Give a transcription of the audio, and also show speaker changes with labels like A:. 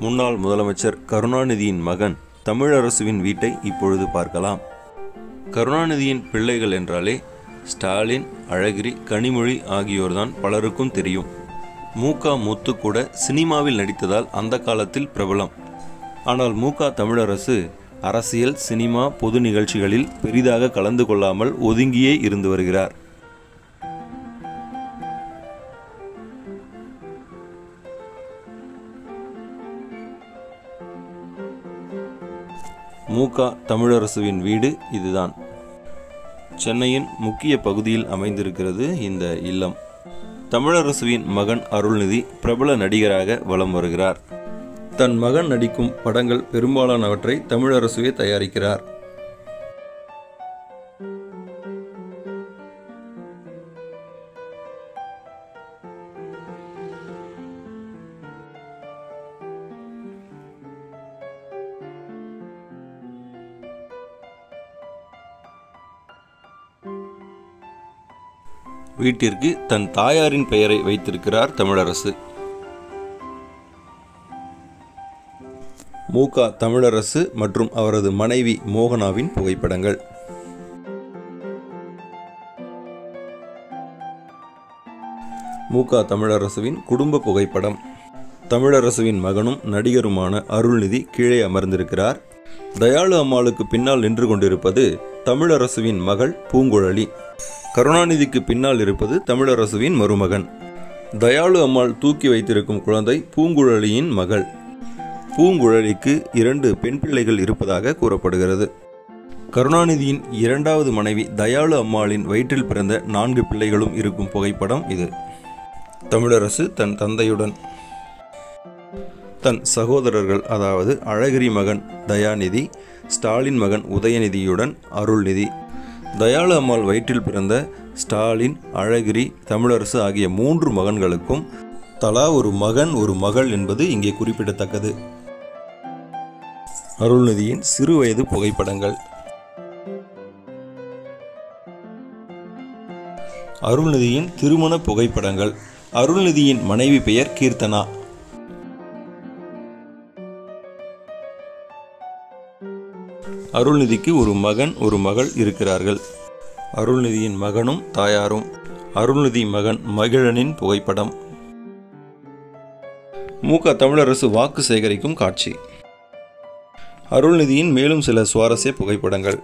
A: முன்னாள் முதலமைச்சர் கருணாநிதியின் மகன் தமிழரசுவின் வீட்டை இப்பொழுது பார்க்கலாம். கருணாநிதியின் பிள்ளைகள் என்றாலே ஸ்டாலின் அழகிரி கனிமொழி ஆகியோர்தான் பலருக்கும் தெரியும். மூகா முத்து கூட சினிமாவில் நடித்ததால் அந்த காலத்தில் பிரபலம். ஆனால் மூகா தமிழரசு அரசியல் சினிமா பொது நிகழ்ச்சிகளில் பெரிதாக கலந்து கொள்ளாமல் ஒதுங்கியே இருந்து வருகிறார். மூகா தமிழரசுவின் வீடு இதுதான். சென்னையின் முக்கிய பகுதியில் அமைந்திருக்கிறது இந்த இல்லம். தமிழரசுவின் மகன் அருள்நிதி பிரபல நடிகராக வலம் வருகிறார். தன் மகன் நடிக்கும் படங்கள் பெரும்பாலானவற்றை தமிழரசுவே தயாரிக்கிறார். வீட்டிற்கு தன் தாயாரின் பெயரை வைத்திருக்கிறார் தமிழரசு. மூகா தமிழரசு மற்றும் அவரது மனைவி மோகனாவின் புகைப்படங்கள். மூகா தமிழரசுவின் குடும்ப புகைப்படம். தமிழரசுவின் மகனும் நடிகருமான அருள்நிதி கீழே அமர்ந்திருக்கிறார். தயாளு அம்மாளுக்கு பின்னால் நின்று கொண்டிருப்பது தமிழரசுவின் மகள் பூங்குழலி. கருணாநிதிக்கு பின்னால் இருப்பது தமிழரசுவின் மருமகன். தயாளு அம்மாள் தூக்கி வைத்திருக்கும் குழந்தை பூங்குழலியின் மகள். பூங்குழலிக்கு இரண்டு பெண் பிள்ளைகள் இருப்பதாக கூறப்படுகிறது. கருணாநிதியின் இரண்டாவது மனைவி தயாளு அம்மாளின் வயிற்றில் பிறந்த நான்கு பிள்ளைகளும் இருக்கும் புகைப்படம் இது. தமிழரசு தன் தந்தையுடன். தன் சகோதரர்கள் அதாவது அழகிரி மகன் தயாநிதி ஸ்டாலின் மகன் உதயநிதியுடன் அருள்நிதி. தயாளு அம்மாள் வயிற்றில் பிறந்த ஸ்டாலின் அழகிரி தமிழரசு ஆகிய மூன்று மகன்களுக்கும் தலா ஒரு மகன் ஒரு மகள் என்பது இங்கே குறிப்பிடத்தக்கது. அருள்நிதியின் சிறுவயது புகைப்படங்கள். அருள்நிதியின் திருமண புகைப்படங்கள். அருள்நிதியின் மனைவி பெயர் கீர்த்தனா. அருள்நிதிக்கு ஒரு மகன் ஒரு மகள் இருக்கிறார்கள். அருள்நிதியின் மகனும் தாயாரும். அருள்நிதி மகன் மகிழனின் புகைப்படம். மூக தமிழரசு வாக்கு சேகரிக்கும் காட்சி. அருள்நிதியின் மேலும் சில சுவாரஸ்ய புகைப்படங்கள்.